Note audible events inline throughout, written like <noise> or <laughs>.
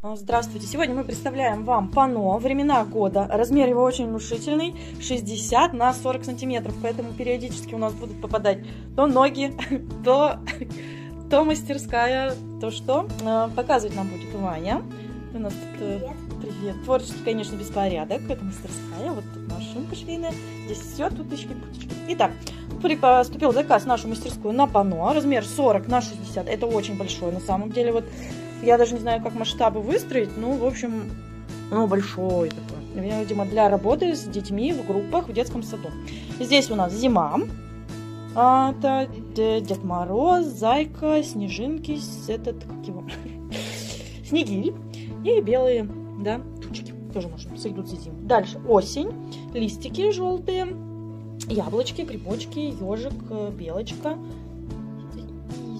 А, Здравствуйте! Сегодня мы представляем вам панно «Времена года». Размер его очень внушительный, 60 на 40 сантиметров, поэтому периодически у нас будут попадать то ноги, <laughs> то, то мастерская, то что. А, Показывать нам будет Ваня. У нас тут э, привет. Творческий, конечно, беспорядок. Это мастерская. Вот тут машинка швейная. Здесь все, туточки, путочки. Итак, поступил заказ в нашу мастерскую на панно. Размер 40 на 60. Это очень большой на самом деле. Вот я даже не знаю, как масштабы выстроить. Ну, в общем, оно большое такое. Видимо, для работы с детьми в группах в детском саду. Здесь у нас зима. А, Это Д- Дед Мороз, Зайка, Снежинки, этот, как его, <laughs> Снегирь и белые, да, тучки. Тоже можно сойдут за зиму. Дальше осень, листики желтые, яблочки, грибочки, ежик, э, белочка.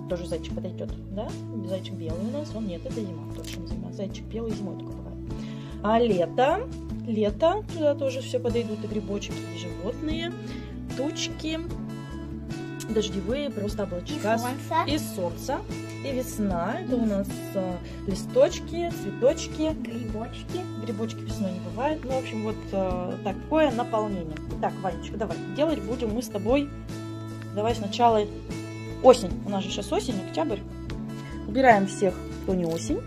И тоже зайчик подойдет, да? Зайчик белый у нас, он нет, это зима, точно зима. Зайчик белый зимой только бывает. А лето, лето, туда тоже все подойдут, и грибочки, и животные, тучки, дождевые, просто облачка. солнце, И солнце, и весна, это у нас а, листочки, цветочки, грибочки. грибочки весной не бывает. Ну, в общем, вот а, такое наполнение. Так, Ванечка, давай. Делать будем мы с тобой. Давай сначала осень. У нас же сейчас осень, октябрь. Убираем всех, кто не осень.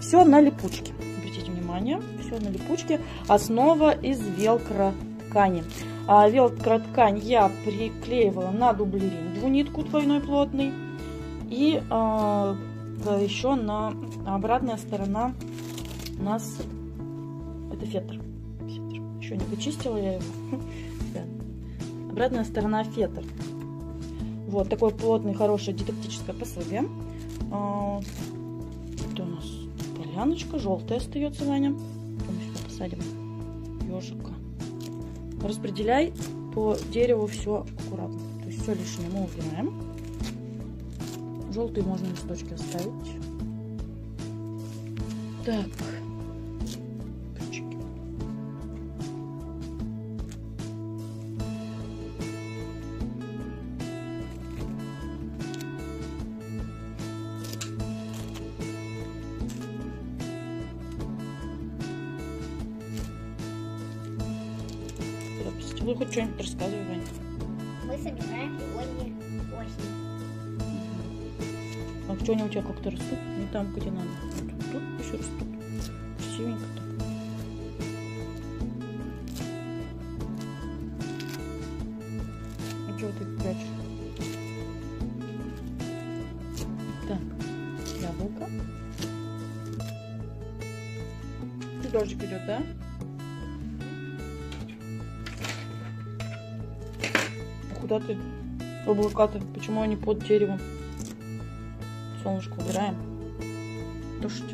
Все на липучке. Обратите внимание, все на липучке. Основа из велкро ткани. А велкро ткань я приклеивала на дублерин двунитку двойной плотный. И а, еще на обратная сторона у нас это фетр. Фетр. Еще не почистила я его. <laughs> Обратная сторона фетр. Вот такое плотное, хорошее дидактическое пособие. А, Это у нас поляночка, желтая остается, Ваня. Посадим ежика. Распределяй по дереву все аккуратно. То есть все лишнее мы убираем. Желтые можно листочки оставить. Так. Вы хоть что-нибудь рассказывай, Ваня. Мы собираем сегодня осень. А что они у тебя как-то растут? Не там, где надо. Вот тут еще растут. Красивенько так. А что ты прячешь? Так, яблоко. Дождик идет, да? Куда ты? Облака-то? Почему они под деревом? Солнышко убираем. Дождь.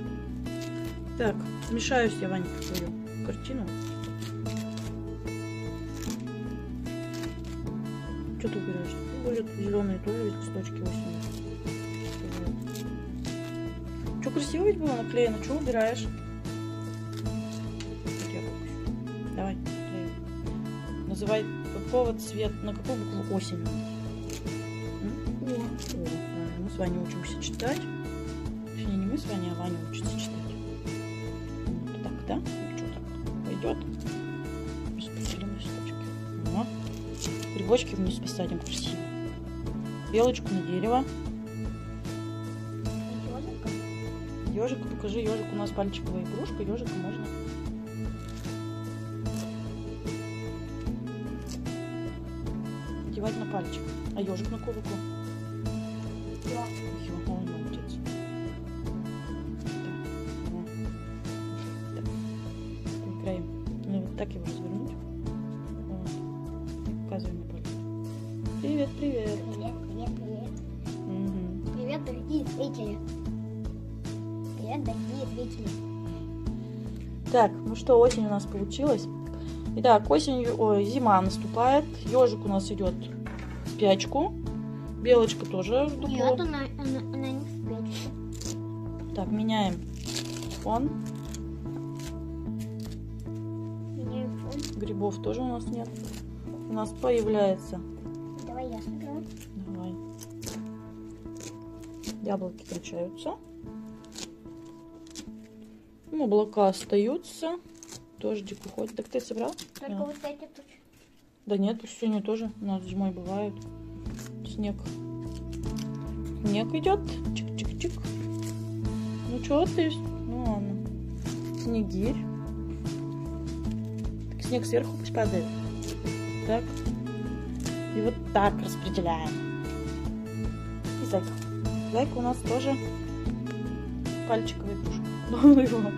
Так, смешаю себе, Ванька, твою картину. Что ты убираешь? Ну, Будет зеленые тоже ведь листочки. Что красиво ведь было наклеено? Что убираешь? Давай. Называй какого цвета, на какую букву осень? О, правильно. Мы с Ваней учимся читать. Точнее, не мы с Ваней, а Ваня учится читать. Вот так, да? Ну, что так? Пойдет? Распределим листочки. Ага. Грибочки вниз посадим красиво. Белочку на дерево. Ежика. Ежик, покажи, ежик у нас пальчиковая игрушка, ежика можно. Одевать на пальчик. А ежик на? Ё. Ё, ой, молодец. Так, ага. Так. Поиграем. Ну, вот так его развернуть. Вот. И показываем на палец. Привет, привет. Привет, привет, привет. Мгм. Привет, дорогие зрители. Привет, дорогие зрители. Так, ну что, осень у нас получилась. Итак, осенью, ой, зима наступает. Ежик у нас идет спячку. Белочка тоже в дупло. Нет, она, она, она не спечется. Так, меняем фон. Меняем фон. Грибов тоже у нас нет. У нас появляется. Давай я сыграю. Давай. Яблоки кончаются. Ну, облака остаются. Дождик уходит. Так ты собрал? Только Да. вот эти тут. Да нет, сегодня тоже у нас зимой бывает снег. Снег идет. Чик-чик-чик. Ну что ты? Ну ладно. Снегирь. Так снег сверху пусть падает. Так. И вот так распределяем. И зайка. Зайка у нас тоже пальчиковый пушка. <laughs> Ну его.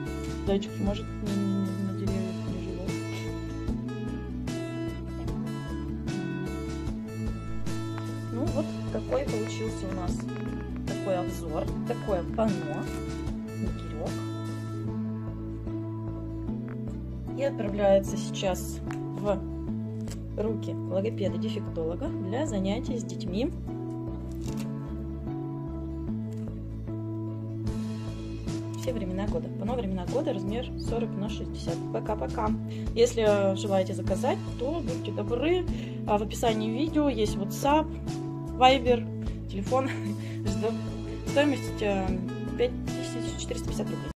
Зайчик может не- не- не- такой получился у нас такой обзор, такое панно, снегирек. И отправляется сейчас в руки логопеда-дефектолога для занятий с детьми. Все времена года. Панно времена года, размер 40 на 60. Пока-пока. Если желаете заказать, то будьте добры. А В описании видео есть WhatsApp, Viber, телефон. <laughs> Жду. Стоимость э, 5450 рублей.